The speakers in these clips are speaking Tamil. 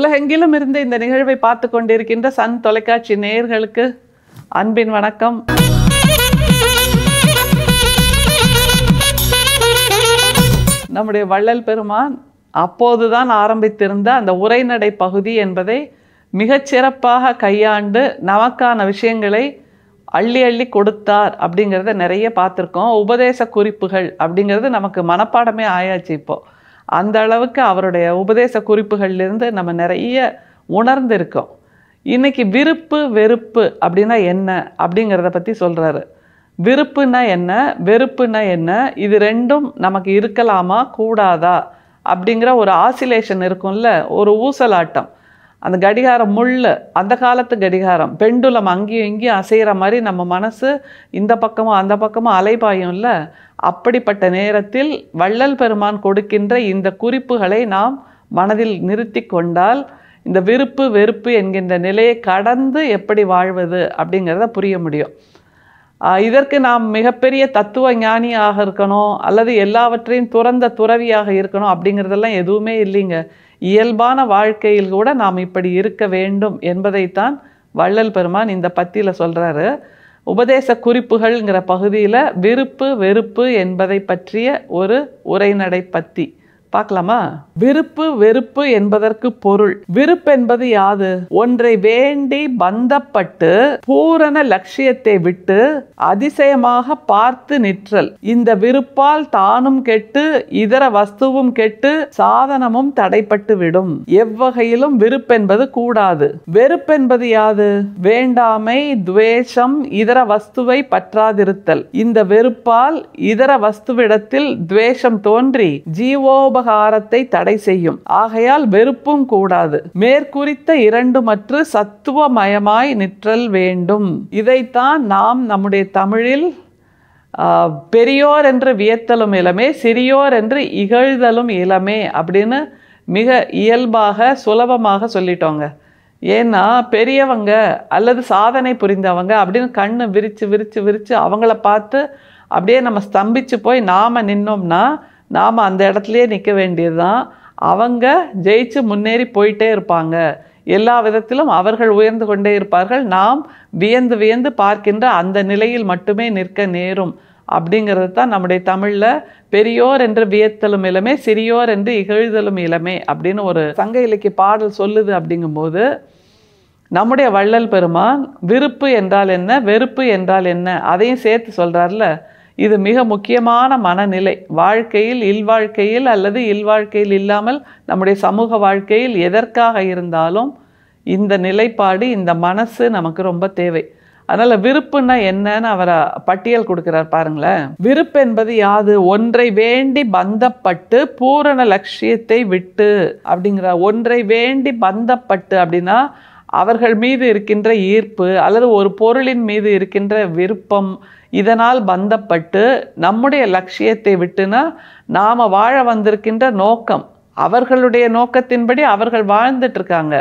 உலகெங்கிலும் இருந்து இந்த நிகழ்வை பார்த்து கொண்டிருக்கின்ற சன் தொலைக்காட்சி நேயர்களுக்கு அன்பின் வணக்கம். நம்முடைய வள்ளல் பெருமான் அப்போதுதான் ஆரம்பித்திருந்த அந்த உரைநடை பகுதி என்பதை மிகச்சிறப்பாக கையாண்டு நமக்கான விஷயங்களை அள்ளி அள்ளி கொடுத்தார் அப்படிங்கிறத நிறைய பார்த்துருக்கோம். உபதேச குறிப்புகள் அப்படிங்கிறது நமக்கு மனப்பாடமே ஆயாச்சு இப்போ. அந்த அளவுக்கு அவருடைய உபதேச குறிப்புகள்லேருந்து நம்ம நிறைய உணர்ந்திருக்கோம். இன்றைக்கி விருப்பு வெறுப்பு அப்படின்னா என்ன அப்படிங்கிறத பற்றி சொல்கிறாரு விருப்புனா என்ன வெறுப்புனா என்ன இது ரெண்டும் நமக்கு இருக்கலாமா கூடாதா அப்படிங்கிற ஒரு ஆசிலேஷன் இருக்கும்ல ஒரு ஊசலாட்டம். அந்த கடிகாரம் முள் அந்த காலத்து கடிகாரம் பெண்டுலம் அங்கேயும் இங்கேயும் அசைகிற மாதிரி நம்ம மனசு இந்த பக்கமும் அந்த பக்கமும் அலைபாயும்ல அப்படிப்பட்ட நேரத்தில் வள்ளல் பெருமான் கொடுக்கின்ற இந்த குறிப்புகளை நாம் மனதில் நிறுத்தி கொண்டால் இந்த விருப்பு வெறுப்பு என்கின்ற நிலையை கடந்து எப்படி வாழ்வது அப்படிங்கிறத புரிய முடியும். இதற்கு நாம் மிகப்பெரிய தத்துவ ஞானியாக இருக்கணும் அல்லது எல்லாவற்றையும் துறந்த துறவியாக இருக்கணும் அப்படிங்கிறதெல்லாம் எதுவுமே இல்லைங்க. இயல்பான வாழ்க்கையில் கூட நாம் இப்படி இருக்க வேண்டும் என்பதைத்தான் வள்ளல் பெருமான் இந்த பத்தியில் சொல்கிறாரு உபதேச குறிப்புகள்ங்கிற பகுதியில் விருப்பு வெறுப்பு என்பதை பற்றிய ஒரு உரைநடை பத்தி. பார்க்கலாமா? விருப்பு வெறுப்பு என்பதற்கு பொருள். விருப்பு என்பது யாது? ஒன்றை வேண்டி பந்தப்பட்டு பூரண லட்சியத்தை விட்டு அதிசயமாக பார்த்து நிற்றல். இந்த விருப்பால் தானும் கெட்டு இதர வஸ்துவும் கெட்டு சாதனமும் தடைப்பட்டு விடும். எவ்வகையிலும் விருப்பென்பது கூடாது. வெறுப்பென்பது யாது? வேண்டாமை துவேஷம் இதர வஸ்துவை பற்றாதிருத்தல். இந்த வெறுப்பால் இதர வஸ்துவிடத்தில் துவேஷம் தோன்றி ஜீவோபகாரத்தை தடை செய்யும். ஆகையால் வெறுப்பும் கூடாது. மேற்குறித்த இரண்டு மற்ற சத்துவமயமாய் நிற்றல் வேண்டும். இதைத்தான் நாம் நம்முடைய தமிழில் பெரியோர் என்று வியத்தலும் இளமே சிறியோர் என்று இகழ்தலும் இளமே அப்படின்னு மிக இயல்பாக சுலபமாக சொல்லிட்டோங்க. ஏன்னா பெரியவங்க அல்லது சாதனை புரிந்தவங்க அப்படின்னு கண்ணு விரித்து விரித்து விரித்து அவங்கள பார்த்து அப்படியே நம்ம ஸ்தம்பித்து போய் நாம நின்னோம்னா நாம் அந்த இடத்துலையே நிற்க வேண்டியதுதான். அவங்க ஜெயிச்சு முன்னேறி போயிட்டே இருப்பாங்க. எல்லா விதத்திலும் அவர்கள் உயர்ந்து கொண்டே இருப்பார்கள். நாம் வியந்து வியந்து பார்க்கின்ற அந்த நிலையில் மட்டுமே நிற்க நேரும். அப்படிங்கிறது தான் நம்முடைய தமிழில் பெரியோர் என்று வியத்தலும் இளமே சிறியோர் என்று இகழ்தலும் இளமே அப்படின்னு ஒரு சங்க இலக்கிய பாடல் சொல்லுது அப்படிங்கும்போது நம்முடைய வள்ளல் பெருமான் விருப்பு என்றால் என்ன? வெறுப்பு என்றால் என்ன? அதையும் சேர்த்து சொல்கிறார்ல இது மிக முக்கியமான மனநிலை. வாழ்க்கையில் இல்வாழ்க்கையில் அல்லது இல்வாழ்க்கையில் இல்லாமல் நம்முடைய சமூக வாழ்க்கையில் எதற்காக இருந்தாலும் இந்த நிலைப்பாடு இந்த மனசு நமக்கு ரொம்ப தேவை. அதனால் விருப்புன்னா என்னன்னு அவரை பட்டியல் கொடுக்குறார் பாருங்களேன். விருப்பு என்பது யாது? ஒன்றை வேண்டி பந்தப்பட்டு பூரண லட்சியத்தை விட்டு அப்படிங்கிற ஒன்றை வேண்டி பந்தப்பட்டு அப்படின்னா அவர்கள் மீது இருக்கின்ற ஈர்ப்பு அல்லது ஒரு பொருளின் மீது இருக்கின்ற விருப்பம் இதனால் பந்தப்பட்டு நம்முடைய லட்சியத்தை விட்டுனா நாம் வாழ வந்திருக்கின்ற நோக்கம் அவர்களுடைய நோக்கத்தின்படி அவர்கள் வாழ்ந்துட்டுருக்காங்க.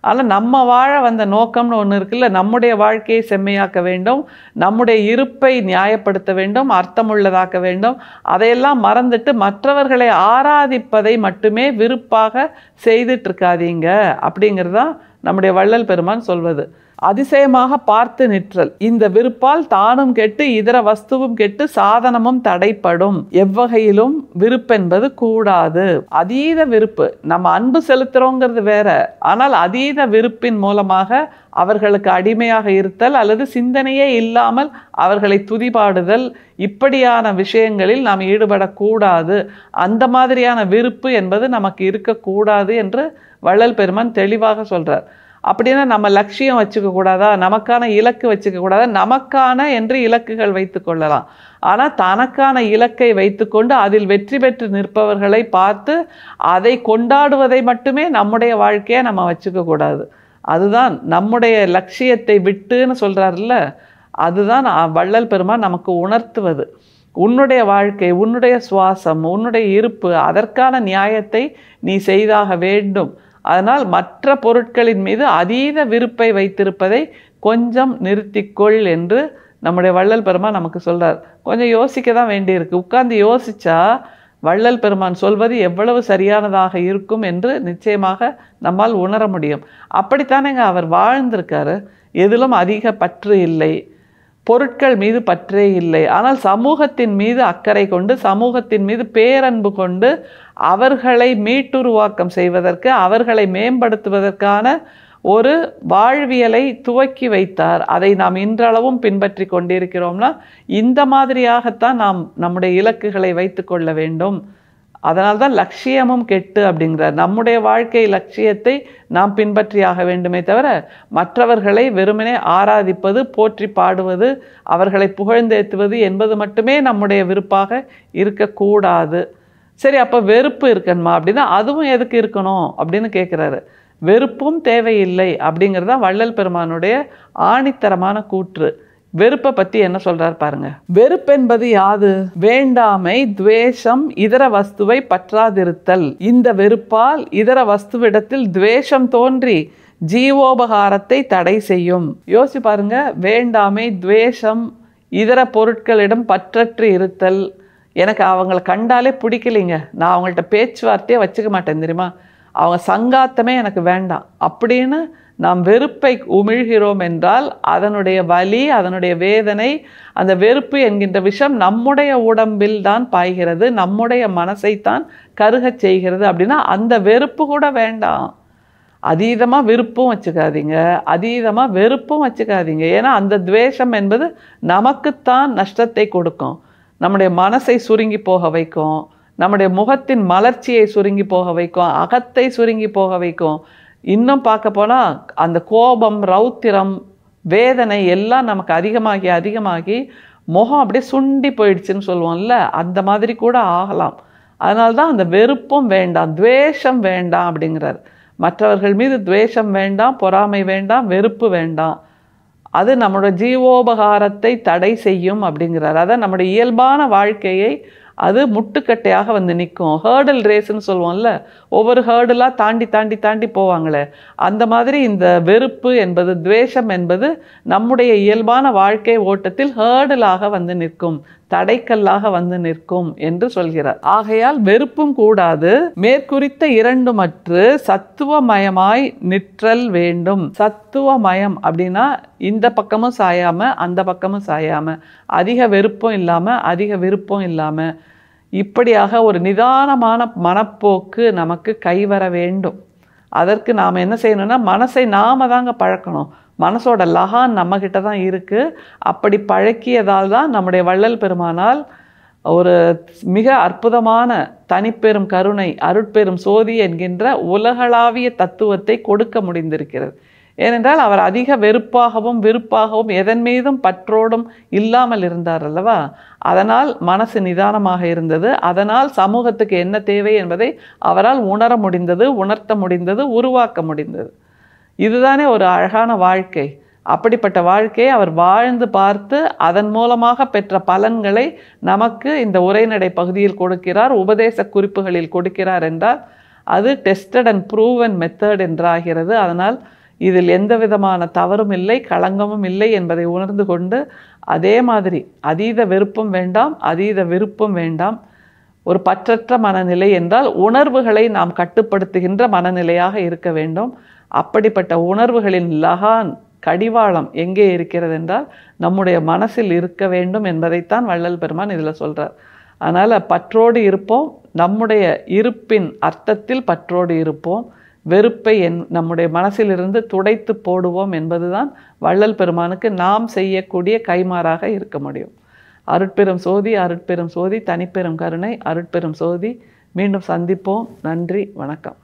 ஆனால் நம்ம வாழ வந்த நோக்கம்னு ஒன்று இருக்குல்ல நம்முடைய வாழ்க்கையை செம்மையாக்க வேண்டும் நம்முடைய இருப்பை நியாயப்படுத்த வேண்டும் அர்த்தமுள்ளதாக்க வேண்டும். அதையெல்லாம் மறந்துட்டு மற்றவர்களை ஆராதிப்பதை மட்டுமே விருப்பாக செய்துட்டு இருக்காதீங்க அப்படிங்கிறதான் நம்முடைய வள்ளல் பெருமான் சொல்வது. அதிசயமாக பார்த்து நிற்றல். இந்த விருப்பால் தானும் கெட்டு இதர வஸ்துவும் கெட்டு சாதனமும் தடைப்படும். எவ்வகையிலும் விருப்பென்பது கூடாது. அதீத விருப்பு. நம்ம அன்பு செலுத்துறோங்கிறது வேற. ஆனால் அதீத விருப்பின் மூலமாக அவர்களுக்கு அடிமையாக இருத்தல் அல்லது சிந்தனையே இல்லாமல் அவர்களை துதிபாடுதல் இப்படியான விஷயங்களில் நாம் ஈடுபடக்கூடாது. அந்த மாதிரியான விருப்பு என்பது நமக்கு இருக்கக்கூடாது என்று வள்ளல் பெருமான் தெளிவாக சொல்கிறார் அப்படின்னா நம்ம லட்சியம் வச்சுக்க கூடாதா? நமக்கான இலக்கு வச்சுக்க கூடாதா? நமக்கான என்று இலக்குகள் வைத்து கொள்ளலாம். ஆனால் தனக்கான இலக்கை வைத்துக்கொண்டு அதில் வெற்றி பெற்று நிற்பவர்களை பார்த்து அதை கொண்டாடுவதை மட்டுமே நம்முடைய வாழ்க்கையை நம்ம வச்சுக்க கூடாது. அதுதான் நம்முடைய லட்சியத்தை விட்டுன்னு சொல்கிறாருல்ல அதுதான் வள்ளல் பெருமான் நமக்கு உணர்த்துவது. உன்னுடைய வாழ்க்கை உன்னுடைய சுவாசம் உன்னுடைய இருப்பு அதற்கான நியாயத்தை நீ செய்தாக வேண்டும். அதனால் மற்ற பொருட்களின் மீது அதீத விருப்பை வைத்திருப்பதை கொஞ்சம் நிறுத்திக்கொள் என்று நம்முடைய வள்ளல் பெருமான் நமக்கு சொல்கிறார் கொஞ்சம் யோசிக்க தான் வேண்டியிருக்கு. உட்கார்ந்து யோசித்தா வள்ளல் பெருமான் சொல்வது எவ்வளவு சரியானதாக இருக்கும் என்று நிச்சயமாக நம்மால் உணர முடியும். அப்படித்தானேங்க அவர் வாழ்ந்திருக்காரு. எதிலும் அதிக பற்று இல்லை. பொருட்கள் மீது பற்றே இல்லை. ஆனால் சமூகத்தின் மீது அக்கறை கொண்டு சமூகத்தின் மீது பேரன்பு கொண்டு அவர்களை மீட்டுருவாக்கம் செய்வதற்கு அவர்களை மேம்படுத்துவதற்கான ஒரு வாழ்வியலை துவக்கி வைத்தார். அதை நாம் இன்றளவும் பின்பற்றி கொண்டிருக்கிறோம்னா இந்த மாதிரியாகத்தான் நாம் நம்முடைய இலக்குகளை வைத்து கொள்ள வேண்டும். அதனால்தான் லட்சியமும் கெட்டு அப்படிங்கிறார். நம்முடைய வாழ்க்கை லட்சியத்தை நாம் பின்பற்றியாக வேண்டுமே தவிர மற்றவர்களை வெறுமனே ஆராதிப்பது போற்றி பாடுவது அவர்களை புகழ்ந்தேத்துவது என்பது மட்டுமே நம்முடைய விருப்பாக இருக்கக்கூடாது. சரி அப்போ வெறுப்பு இருக்கணுமா? அப்படின்னா அதுவும் எதுக்கு இருக்கணும்? அப்படின்னு கேட்குறாரு வெறுப்பும் தேவையில்லை அப்படிங்கிறது தான் வள்ளல் பெருமானுடைய ஆணித்தரமான கூற்று. வெறுப்பை பற்றி என்ன சொல்றார் பாருங்க. வெறுப்பென்பது யாது? வேண்டாமை துவேஷம் இதர வஸ்துவை பற்றாதிருத்தல். இந்த வெறுப்பால் இதர வஸ்துவிடத்தில் துவேஷம் தோன்றி ஜீவோபகாரத்தை தடை செய்யும். யோசிச்சு பாருங்க. வேண்டாமை துவேஷம் இதர பொருட்களிடம் பற்றற்று இருத்தல். எனக்கு அவங்கள கண்டாலே பிடிக்கலைங்க. நான் அவங்கள்ட்ட பேச்சுவார்த்தையே வச்சுக்க மாட்டேன் தெரியுமா? அவங்க சங்காத்தமே எனக்கு வேண்டாம். அப்படின்னு நாம் வெறுப்பை உமிழ்கிறோம் என்றால் அதனுடைய வலி அதனுடைய வேதனை அந்த வெறுப்பு என்கின்ற விஷம் நம்முடைய உடம்பில் தான் பாய்கிறது. நம்முடைய மனசைத்தான் கருகச் செய்கிறது அப்படின்னா அந்த வெறுப்பு கூட வேண்டாம். அதீதமாக விருப்பும் வச்சுக்காதீங்க. அதீதமாக வெறுப்பும் வச்சுக்காதீங்க. ஏன்னா அந்த துவேஷம் என்பது நமக்குத்தான் நஷ்டத்தை கொடுக்கும். நம்முடைய மனசை சுருங்கி போக வைக்கும். நம்முடைய முகத்தின் மலர்ச்சியை சுருங்கி போக வைக்கும். அகத்தை சுருங்கி போக வைக்கும். இன்னும் பார்க்க போனால் அந்த கோபம் ரௌத்திரம் வேதனை எல்லாம் நமக்கு அதிகமாகி அதிகமாகி முகம் அப்படியே சுண்டி போயிடுச்சுன்னு சொல்லுவோம்ல அந்த மாதிரி கூட ஆகலாம். அதனால தான் அந்த வெறுப்பும் வேண்டாம் துவேஷம் வேண்டாம் அப்படிங்கிறார். மற்றவர்கள் மீது துவேஷம் வேண்டாம் பொறாமை வேண்டாம் வெறுப்பு வேண்டாம். அது நம்மளோட ஜீவோபகாரத்தை தடை செய்யும் அப்படிங்கிறார். அதான் நம்முடைய இயல்பான வாழ்க்கையை அது முட்டுக்கட்டையாக வந்து நிற்கும். ஹேர்டல் ரேஸ்ன்னு சொல்லுவோம்ல. ஒவ்வொரு ஹேர்டெல்லாம் தாண்டி தாண்டி தாண்டி போவாங்களே. அந்த மாதிரி இந்த வெறுப்பு என்பது துவேஷம் என்பது நம்முடைய இயல்பான வாழ்க்கை ஓட்டத்தில் ஹேர்டலாக வந்து நிற்கும் தடைக்கல்லாக வந்து நிற்கும் என்று சொல்கிறார். ஆகையால் வெறுப்பும் கூடாது. மேற்குறித்த இரண்டுமற்று சத்துவமயமாய் நிற்றல் வேண்டும். சத்துவமயம் அப்படின்னா இந்த பக்கமும் சாயாமல் அந்த பக்கமும் சாயாமல் அதிக வெறுப்பும் இல்லாமல் அதிக விருப்பம் இல்லாமல் இப்படியாக ஒரு நிதானமான மனப்போக்கு நமக்கு கைவர வேண்டும். அதற்கு நாம் என்ன செய்யணும்னா மனசை நாம தாங்க பழக்கணும். மனசோட லகான் நம்மக்கிட்ட தான் இருக்குது அப்படி பழக்கியதால் தான் நம்முடைய வள்ளல் பெருமானால் ஒரு மிக அற்புதமான தனிப்பெரும் கருணை அருட்பெரும் சோதி என்கின்ற உலகளாவிய தத்துவத்தை கொடுக்க முடிந்திருக்கிறது. ஏனென்றால் அவர் அதிக வெறுப்பாகவும் வெறுப்பாகவும் எதன் மீதும் பற்றோடும் இல்லாமல் இருந்தார் அல்லவா? அதனால் மனசு நிதானமாக இருந்தது. அதனால் சமூகத்துக்கு என்ன தேவை என்பதை அவரால் உணர முடிந்தது உணர்த்த முடிந்தது உருவாக்க முடிந்தது. இதுதானே ஒரு அழகான வாழ்க்கை. அப்படிப்பட்ட வாழ்க்கையை அவர் வாழ்ந்து பார்த்து அதன் மூலமாக பெற்ற பலன்களை நமக்கு இந்த உரைநடை பகுதியில் கொடுக்கிறார் உபதேச குறிப்புகளில் கொடுக்கிறார் என்றால் அது டெஸ்டட் அண்ட் ப்ரூவன் மெத்தட் என்றாகிறது. அதனால் இதில் எந்த விதமான தவறும் இல்லை களங்கமும் இல்லை என்பதை உணர்ந்து கொண்டு அதே மாதிரி அதீத வெறுப்பும் வேண்டாம் அதீத விருப்பும் வேண்டாம். ஒரு பற்றற்ற மனநிலை என்றால் உணர்வுகளை நாம் கட்டுப்படுத்துகின்ற மனநிலையாக இருக்க வேண்டும். அப்படிப்பட்ட உணர்வுகளின் லகான் கடிவாளம் எங்கே இருக்கிறது என்றால் நம்முடைய மனசில் இருக்க வேண்டும் என்பதைத்தான் வள்ளல் பெருமான் இதில் சொல்கிறார் அதனால் பற்றோடு இருப்போம் நம்முடைய இருப்பின் அர்த்தத்தில் பற்றோடு இருப்போம். வெறுப்பை என் நம்முடைய மனசிலிருந்து துடைத்து போடுவோம் என்பதுதான் வள்ளல் பெருமானுக்கு நாம் செய்யக்கூடிய கைமாறாக இருக்க முடியும். அருட்பெரும் சோதி அருட்பெரும் சோதி தனிப்பெரும் கருணை அருட்பெரும் சோதி. மீண்டும் சந்திப்போம். நன்றி வணக்கம்.